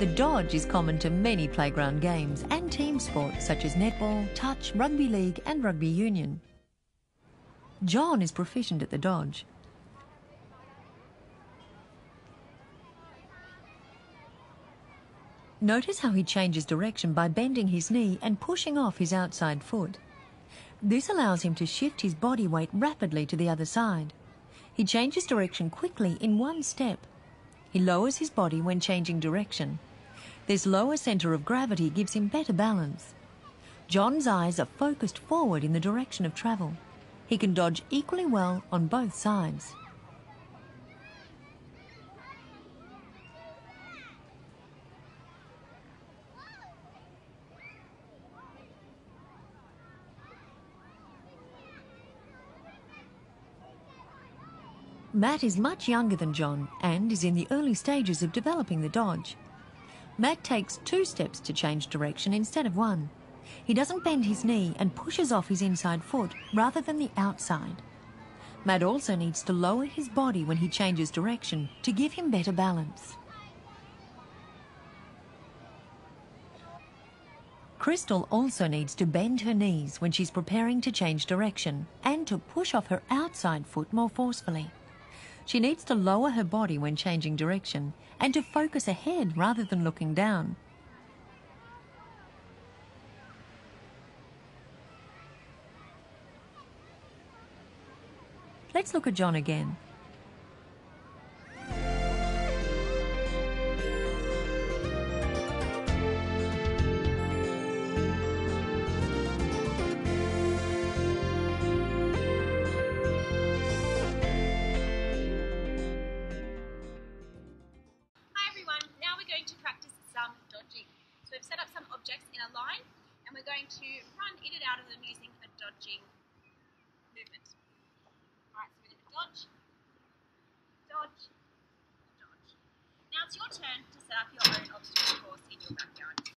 The dodge is common to many playground games and team sports such as netball, touch, rugby league and rugby union. John is proficient at the dodge. Notice how he changes direction by bending his knee and pushing off his outside foot. This allows him to shift his body weight rapidly to the other side. He changes direction quickly in one step. He lowers his body when changing direction. This lower centre of gravity gives him better balance. John's eyes are focused forward in the direction of travel. He can dodge equally well on both sides. Matt is much younger than John and is in the early stages of developing the dodge. Matt takes two steps to change direction instead of one. He doesn't bend his knee and pushes off his inside foot rather than the outside. Matt also needs to lower his body when he changes direction to give him better balance. Crystal also needs to bend her knees when she's preparing to change direction and to push off her outside foot more forcefully. She needs to lower her body when changing direction and to focus ahead rather than looking down. Let's look at John again. Going to run in and out of them using a dodging movement. Alright, so we're going to dodge, dodge, dodge. Now it's your turn to set up your own obstacle course in your backyard.